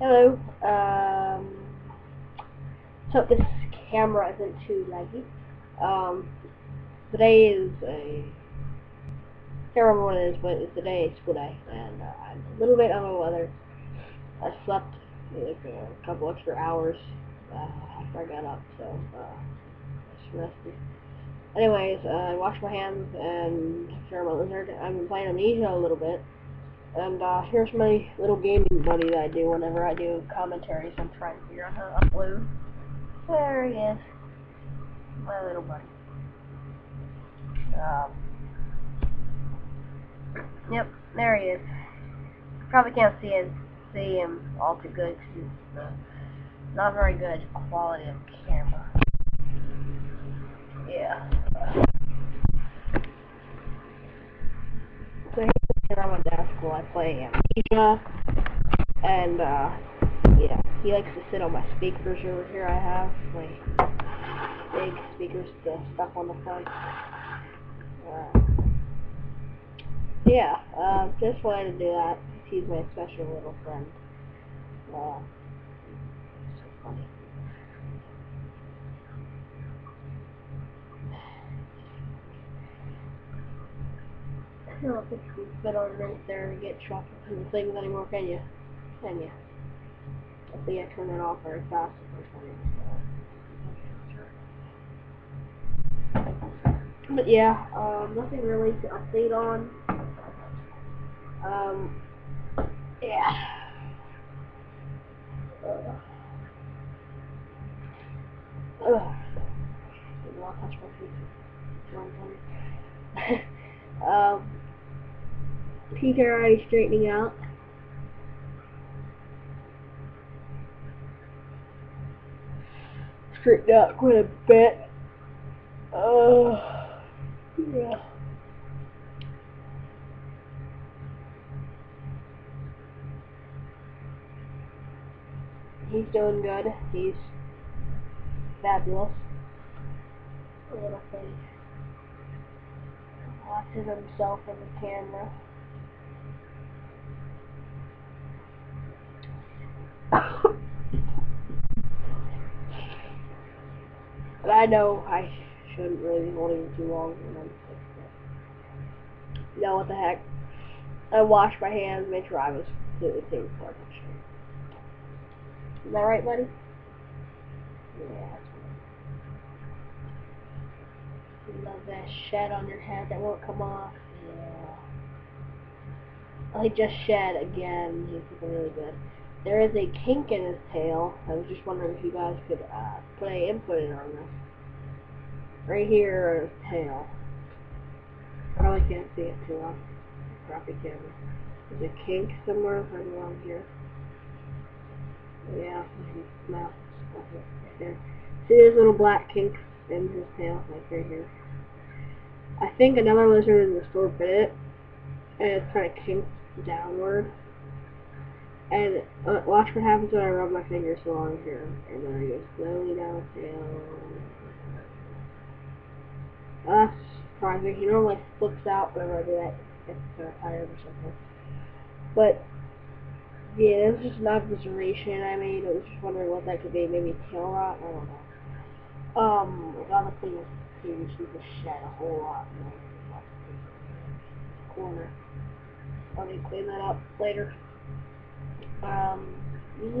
Hello. Um, hope this camera isn't too laggy. Um, today is a can't remember what it is, but it's today is school day, and uh, I'm a little bit under the weather. I slept like a couple extra hours uh, after I got up, so uh, just rested. Anyways, uh, I washed my hands and my lizard. I've been playing Amnesia a little bit. And uh, here's my little gaming buddy that I do whenever I do commentaries. I'm trying to figure out how to upload. There he is. My little buddy. Um, yep, there he is. Probably can't see his, see him all too good because it's uh, not very good quality of camera. Yeah. So here while I play Amnesia, and uh, yeah, he likes to sit on my speakers over here. I have my big speakers to stuff on the front. Uh, yeah, uh, just wanted to do that. He's my special little friend. Uh, so funny. I don't think you can fit on right there and get chocolate from the things anymore, can you? Can you? I think I turned it off very fast the first time. But yeah, um, nothing really to update on. Um, yeah. Ugh. Ugh. Didn't want to touch my feet. Wrong um, Peter already straightening out. Straightened out quite a bit. Uh, yeah. He's doing good. He's fabulous. Little thing. Watches himself in the camera. I know I shouldn't really be holding it too long you know what the heck? I washed my hands, made sure I was completely clean before I touched them. Is that right, buddy? Yeah. You love that shed on your head that won't come off. Yeah. He just shed again. He's really good. There is a kink in his tail. I was just wondering if you guys could uh, put any input in on this. Right here, his tail. Probably can't see it too well. Crappy camera. There's a kink somewhere right around here. Yeah. Right there. See there's little black kinks in his tail, like right here. I think another lizard in the store bit it, and it's kind of kinked downward. And uh, watch what happens when I rub my fingers along here, and then I go slowly down the tail. That's surprising. He normally flips out whenever I do that. It's tired or something. But yeah, it was just an observation I made. I was just wondering what that could be. Maybe tail rot. I don't know. Um, thing is seriously just shed a whole lot more. Corner. I'll to clean that up later. Um,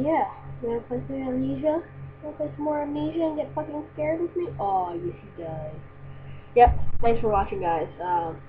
yeah. You wanna play some amnesia? Wanna play some more amnesia and get fucking scared with me? Oh, yes he does. Yep. Thanks for watching, guys. Um,